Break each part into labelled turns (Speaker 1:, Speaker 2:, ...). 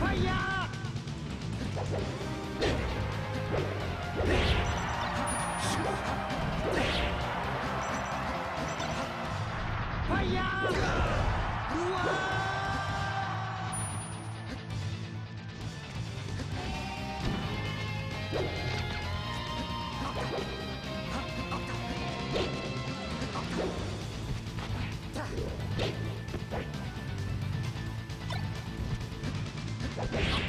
Speaker 1: Fire! Okay.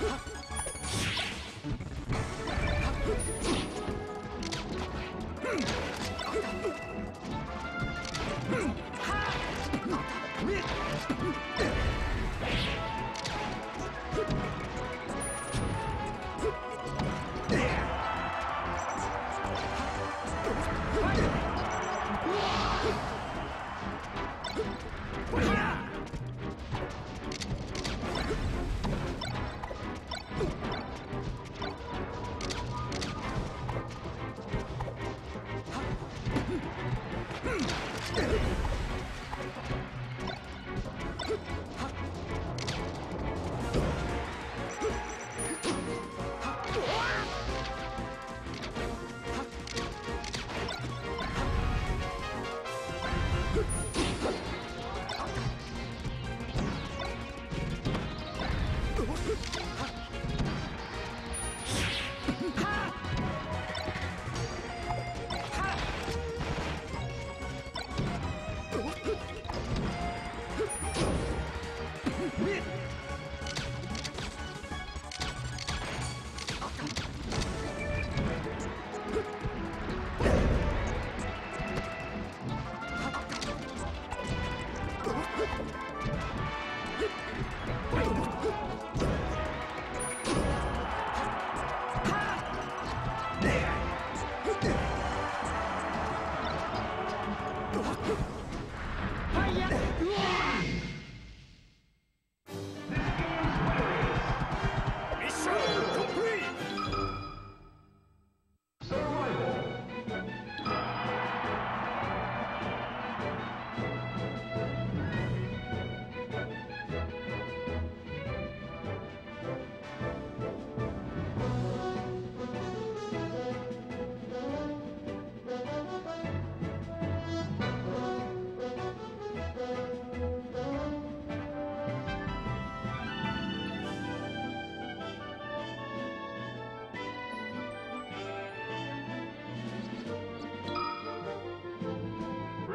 Speaker 1: あっ隐蔽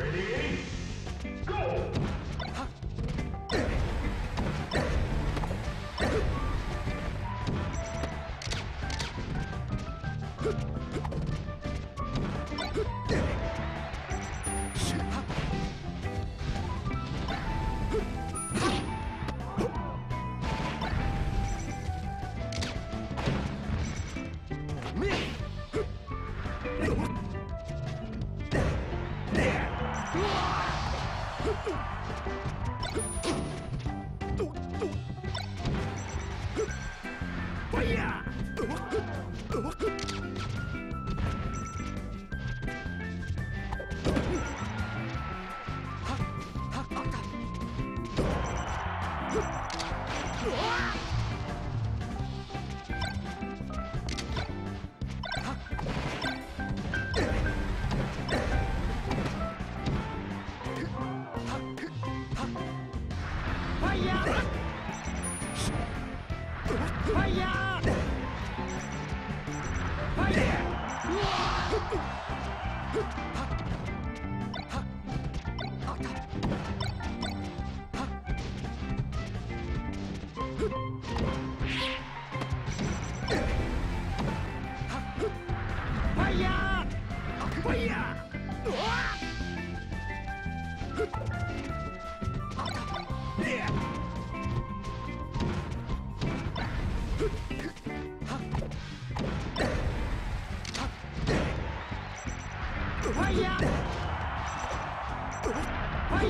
Speaker 1: Ready? はッ！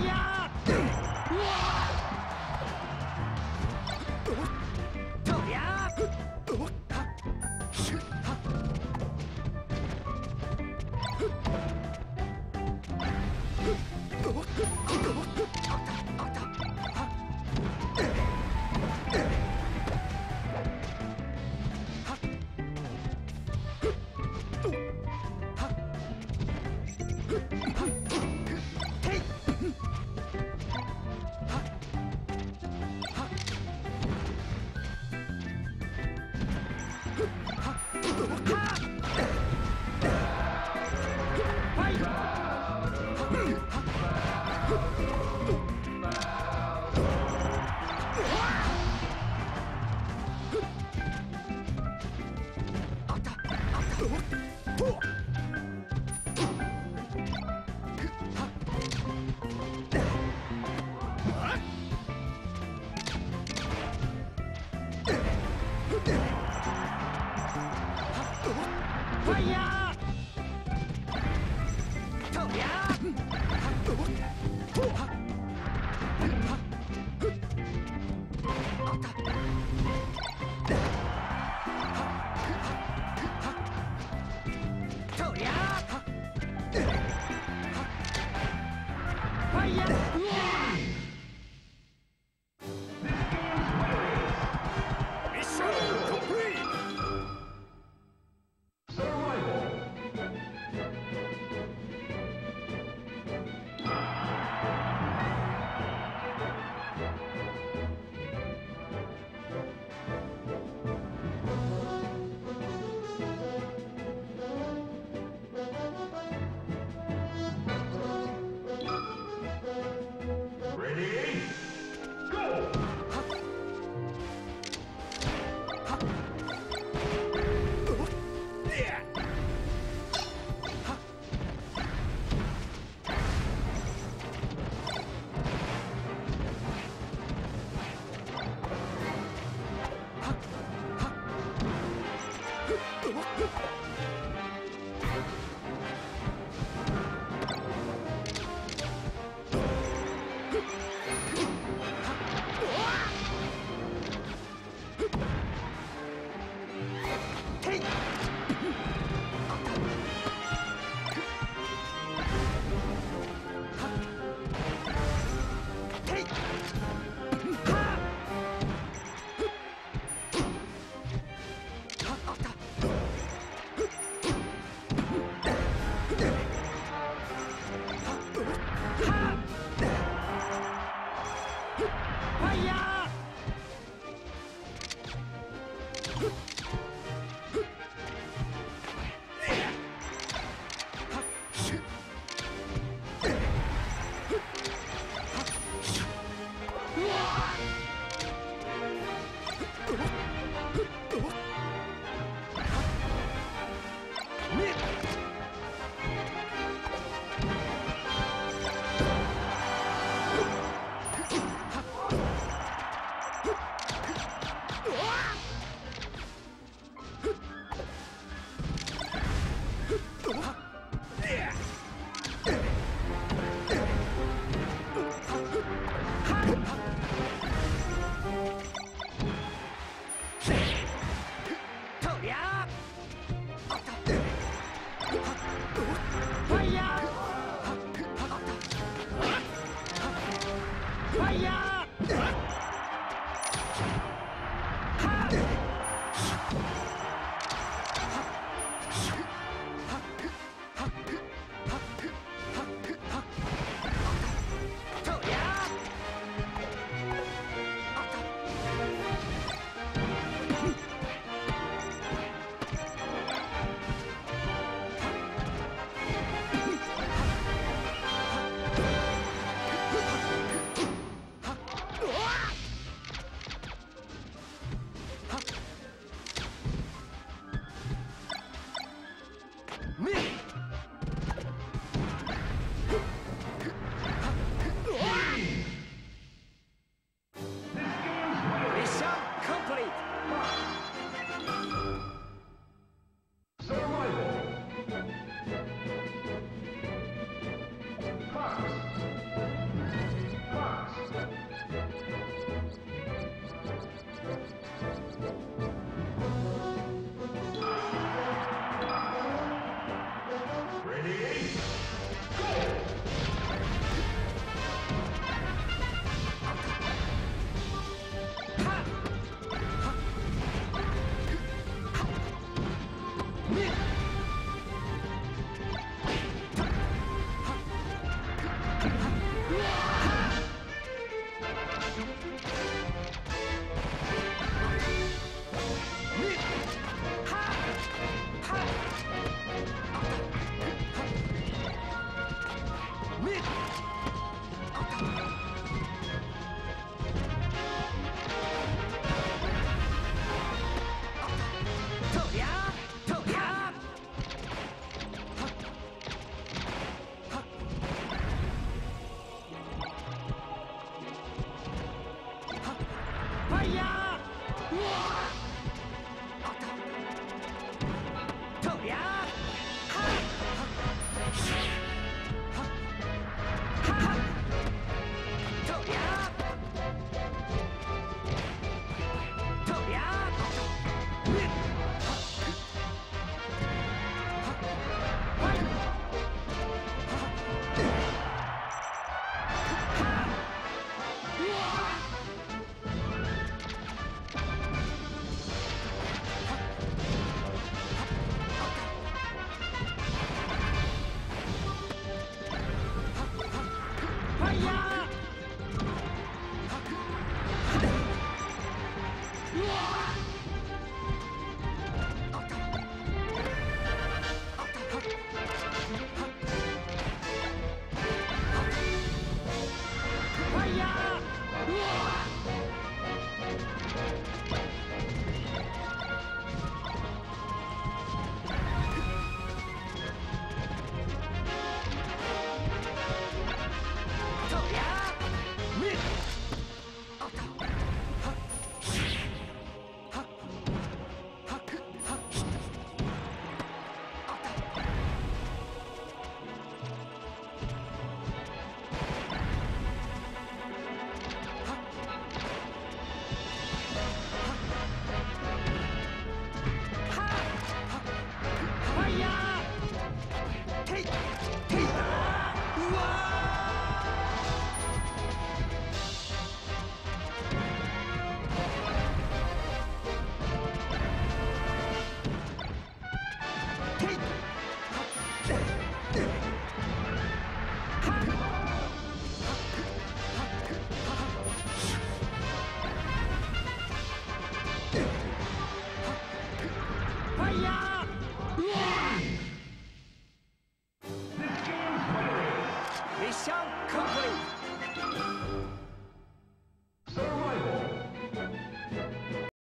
Speaker 1: Yeah!